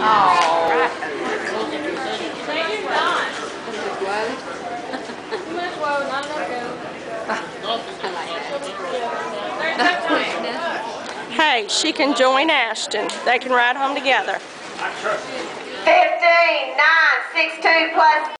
Hey, she can join Ashton. They can ride home together. 15, 9, 6, plus